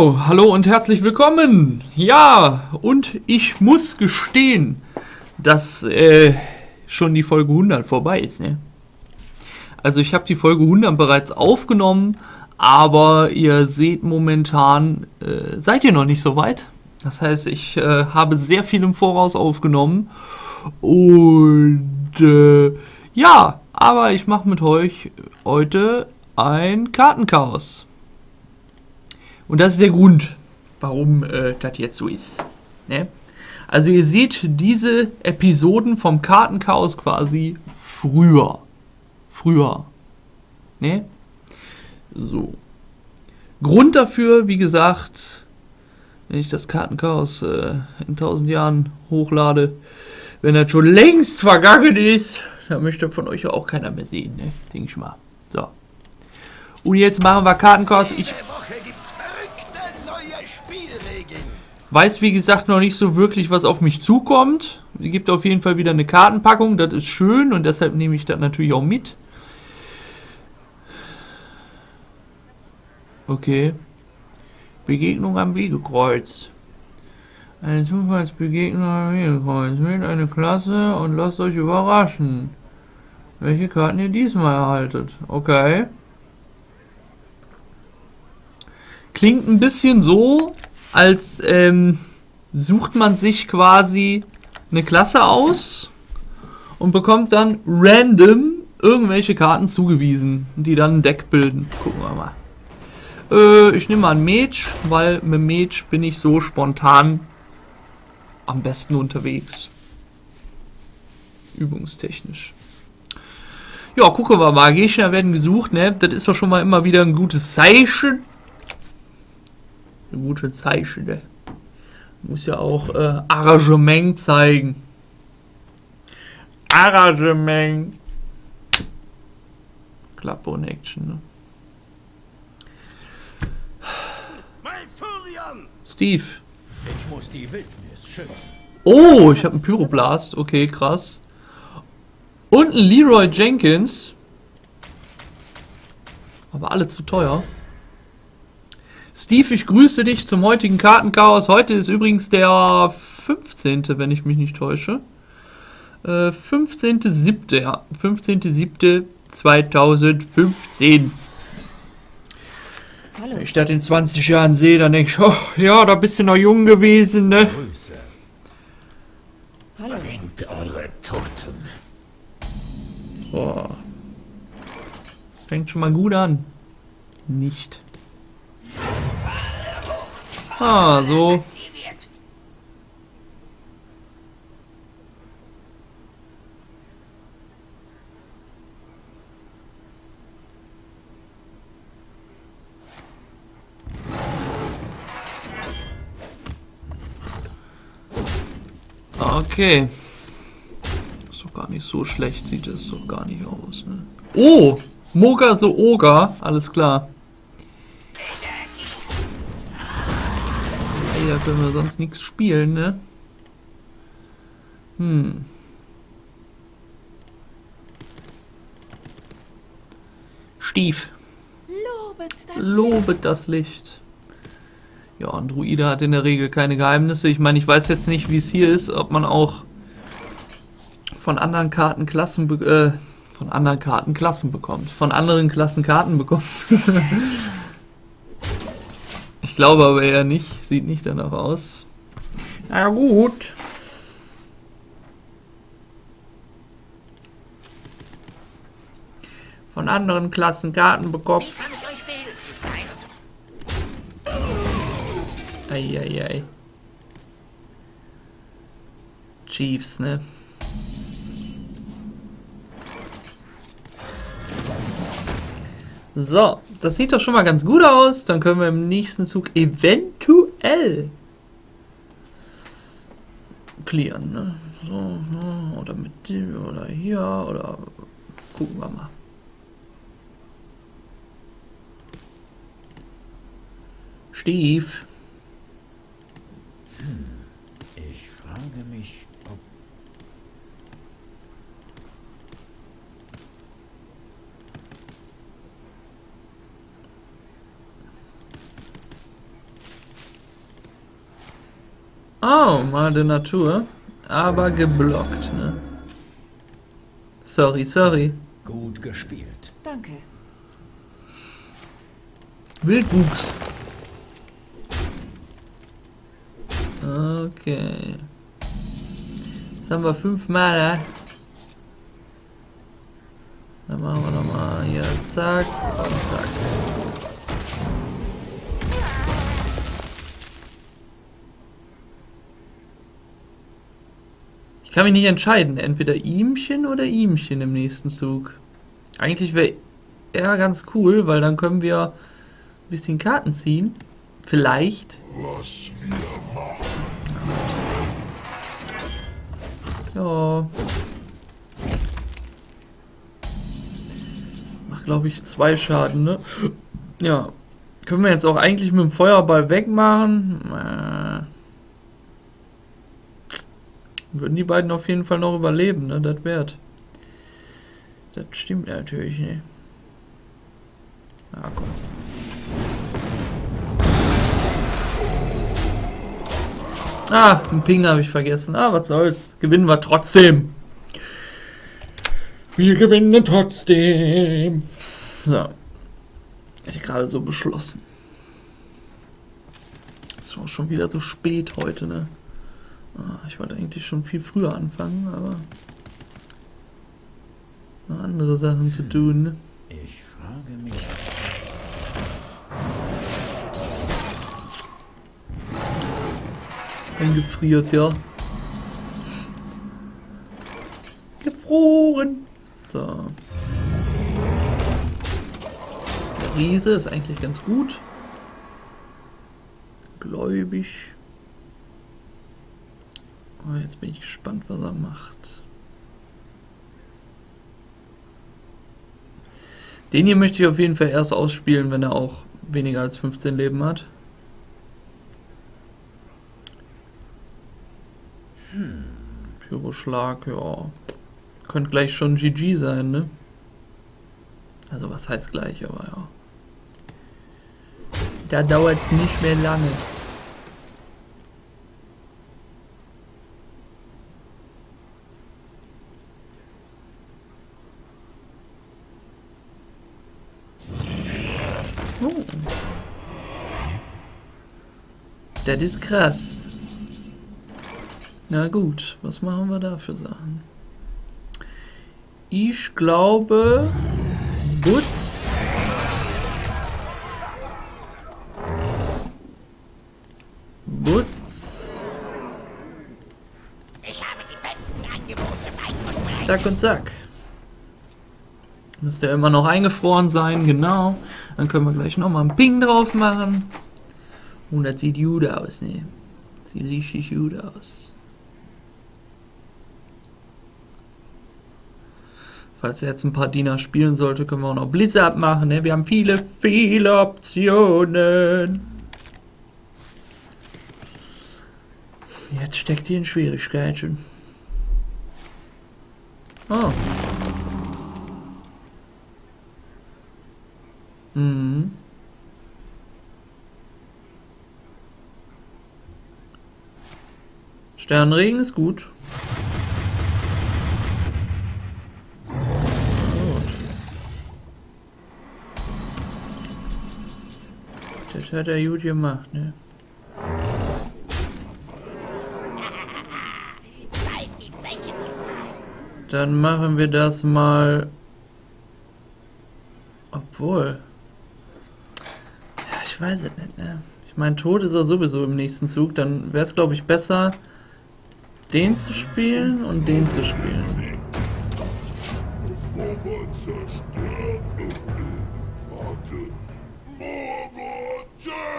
So, hallo und herzlich willkommen. Ja, und ich muss gestehen, dass äh, schon die Folge 100 vorbei ist. Ne? Also ich habe die Folge 100 bereits aufgenommen, aber ihr seht momentan, äh, seid ihr noch nicht so weit. Das heißt, ich äh, habe sehr viel im Voraus aufgenommen und äh, ja, aber ich mache mit euch heute ein Kartenchaos. Und das ist der Grund, warum äh, das jetzt so ist. Ne? Also ihr seht diese Episoden vom Kartenchaos quasi früher. Früher. Ne? So. Grund dafür, wie gesagt, wenn ich das Kartenchaos äh, in 1000 Jahren hochlade, wenn das schon längst vergangen ist, dann möchte von euch ja auch keiner mehr sehen, ne? Denke ich mal. So. Und jetzt machen wir Kartenchaos. Ich weiß, wie gesagt, noch nicht so wirklich, was auf mich zukommt. Es gibt auf jeden Fall wieder eine Kartenpackung. Das ist schön und deshalb nehme ich das natürlich auch mit. Okay. Begegnung am Wegekreuz. Eine Zufallsbegegnung am Wegekreuz. Wählt eine Klasse und lasst euch überraschen, welche Karten ihr diesmal erhaltet. Okay. Klingt ein bisschen so, als ähm, sucht man sich quasi eine Klasse aus und bekommt dann random irgendwelche Karten zugewiesen, die dann ein Deck bilden. Gucken wir mal. Äh, ich nehme mal ein Mage, weil mit Mage bin ich so spontan am besten unterwegs. Übungstechnisch. Ja, gucken wir mal. Gegner werden gesucht, ne? Das ist doch schon mal immer wieder ein gutes Zeichen. Ein gutes Zeichen, ne? Muss ja auch äh, Arrangement zeigen. Arrangement. Klappe und Action, ne? Steve. Ich muss die Wildnis schützen. Oh, ich habe einen Pyroblast. Okay, krass. Und ein Leroy Jenkins. Aber alle zu teuer. Steve, ich grüße dich zum heutigen Kartenchaos. Heute ist übrigens der 15., wenn ich mich nicht täusche. Äh, 15.07. Ja, 15.07.2015. Hallo. Wenn ich das in 20 Jahren sehe, dann denke ich, oh, ja, da bist du noch jung gewesen, ne? Grüße. Hallo. Bringt eure Toten. Boah. Fängt schon mal gut an. Nicht. Ah, so. Okay. Ist doch gar nicht so schlecht, sieht es doch gar nicht aus. Ne? Oh! Moga so Oga, alles klar. Da können wir sonst nichts spielen, ne? Hm. Stief. Lobet das Lobet das Licht. Ja, ein Druide hat in der Regel keine Geheimnisse. Ich meine, ich weiß jetzt nicht, wie es hier ist, ob man auch von anderen Karten Klassen, äh, von anderen Karten Klassen bekommt. Von anderen Klassen Karten bekommt. ich glaube aber eher nicht. Sieht nicht danach aus. Na gut. Von anderen Klassen Karten sein? Eieiei. Chiefs, ne? So, das sieht doch schon mal ganz gut aus. Dann können wir im nächsten Zug eventuell clearen, ne? So, ne? oder mit dem oder hier oder gucken wir mal. Stief. Ich frage mich, ob Oh, mal der Natur. Aber geblockt, ne? Sorry, sorry. Gut gespielt. Danke. Wildwuchs. Okay. Jetzt haben wir fünf Mana. Dann machen wir nochmal hier zack und zack. Ich kann mich nicht entscheiden, entweder ihmchen oder ihmchen im nächsten Zug. Eigentlich wäre er ganz cool, weil dann können wir ein bisschen Karten ziehen. Vielleicht. Ja. Macht, glaube ich, zwei Schaden, ne? Ja. Können wir jetzt auch eigentlich mit dem Feuerball wegmachen? Äh. Würden die beiden auf jeden Fall noch überleben, ne? Das wert. Das stimmt natürlich, ne? Ja, komm. Ah, einen Ping habe ich vergessen. Ah, was soll's. Gewinnen wir trotzdem. Wir gewinnen trotzdem. So. Hätte ich gerade so beschlossen. Ist auch schon wieder so spät heute, ne? Ah, ich wollte eigentlich schon viel früher anfangen, aber noch andere Sachen zu tun. Ne? Ich frage mich, Eingefriert, ja. Gefroren. So. Der Riese ist eigentlich ganz gut. Gläubig. Oh, jetzt bin ich gespannt, was er macht. Den hier möchte ich auf jeden Fall erst ausspielen, wenn er auch weniger als 15 Leben hat. Pyroschlag, ja. Könnte gleich schon GG sein, ne? Also was heißt gleich, aber ja. Da dauert es nicht mehr lange. Oh. Das ist krass. Na gut, was machen wir da für Sachen? Ich glaube, Butz. Butz. Zack und zack. Müsste ja immer noch eingefroren sein, genau. Dann können wir gleich nochmal einen Ping drauf machen. Und das sieht gut aus, ne? Sieht richtig gut aus. Falls er jetzt ein paar Diener spielen sollte, können wir auch noch Blizzard machen. Ne? Wir haben viele, viele Optionen. Jetzt steckt die in Schwierigkeiten. Oh. Mhm. Sternregen ist gut. Gut. Das hat er gut gemacht, ne? Dann machen wir das mal. Obwohl. Ich weiß es nicht, ne? Ich meine, Tod ist er sowieso im nächsten Zug. Dann wäre es, glaube ich, besser, den zu spielen und den zu spielen.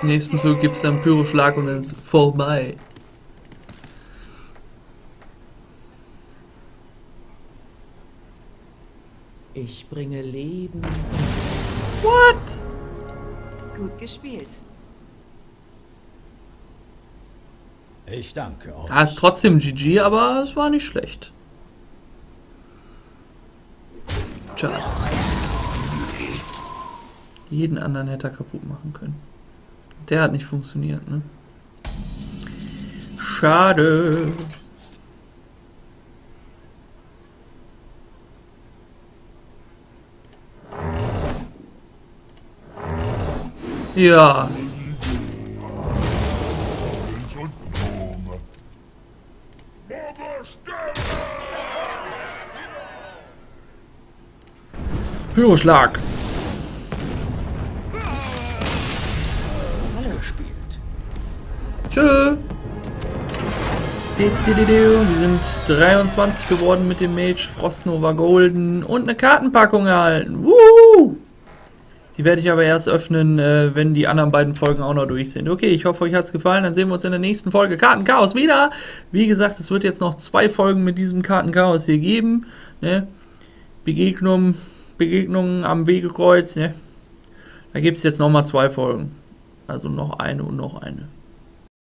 Nächsten Zug gibt es dann Pyroschlag und dann ist vorbei. Ich bringe Leben. What? Gut gespielt. ich danke euch. Da ist trotzdem GG, aber es war nicht schlecht. Schade. Jeden anderen hätte er kaputt machen können. Der hat nicht funktioniert, ne? schade. Ja. Pyroschlag. Tschö. Wir sind 23 geworden mit dem Mage, Frostnova Golden und eine Kartenpackung erhalten. Woo! Die werde ich aber erst öffnen, äh, wenn die anderen beiden Folgen auch noch durch sind. Okay, ich hoffe, euch hat es gefallen. Dann sehen wir uns in der nächsten Folge Kartenchaos wieder. Wie gesagt, es wird jetzt noch zwei Folgen mit diesem Kartenchaos hier geben. Ne? Begegnung, Begegnungen am Wegekreuz. Ne? Da gibt es jetzt nochmal zwei Folgen. Also noch eine und noch eine.